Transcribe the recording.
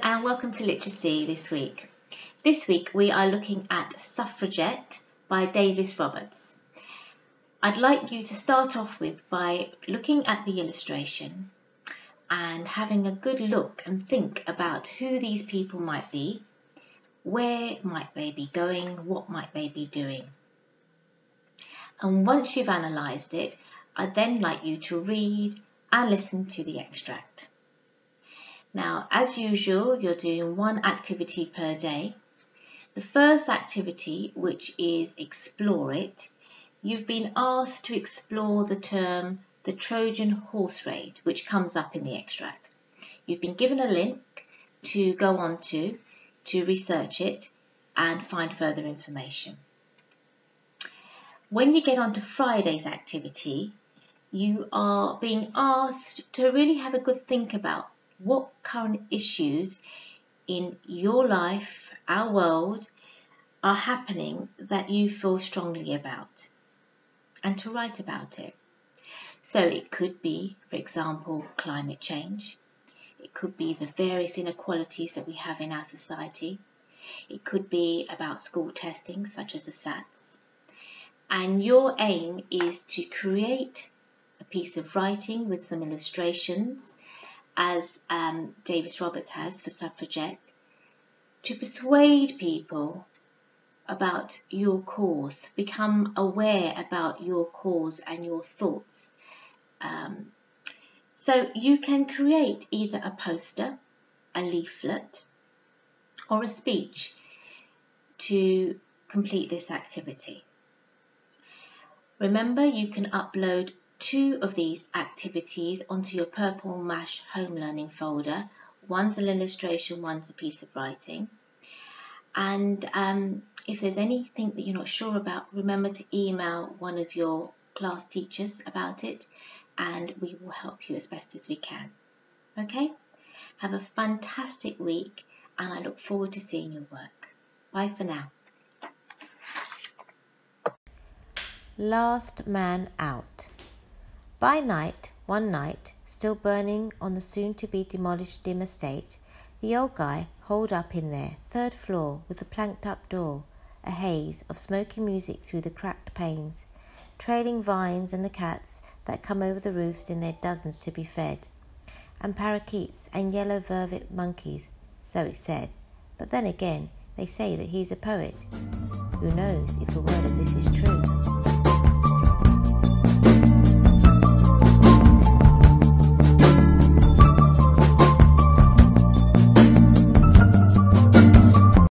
welcome to Literacy this week. This week we are looking at Suffragette by David Roberts. I'd like you to start off with by looking at the illustration and having a good look and think about who these people might be, where might they be going, what might they be doing. And once you've analysed it, I'd then like you to read and listen to the extract. Now, as usual, you're doing one activity per day. The first activity, which is explore it, you've been asked to explore the term the Trojan horse raid, which comes up in the extract. You've been given a link to go on to, to research it and find further information. When you get on to Friday's activity, you are being asked to really have a good think about what current issues in your life, our world, are happening that you feel strongly about and to write about it. So it could be, for example, climate change. It could be the various inequalities that we have in our society. It could be about school testing, such as the SATs. And your aim is to create a piece of writing with some illustrations, as um, David Roberts has for Suffragette, to persuade people about your cause, become aware about your cause and your thoughts um, so you can create either a poster, a leaflet, or a speech to complete this activity. Remember, you can upload two of these activities onto your Purple Mash home learning folder. One's an illustration, one's a piece of writing. And um, if there's anything that you're not sure about, remember to email one of your class teachers about it and we will help you as best as we can. Okay? Have a fantastic week and I look forward to seeing your work. Bye for now. Last Man Out. By night, one night, still burning on the soon to be demolished dim estate, the old guy holed up in there, third floor, with a planked up door, a haze of smoky music through the cracked panes, trailing vines and the cats that come over the roofs in their dozens to be fed, and parakeets and yellow vervet monkeys, so it's said. But then again, they say that he's a poet. Who knows if a word of this is true?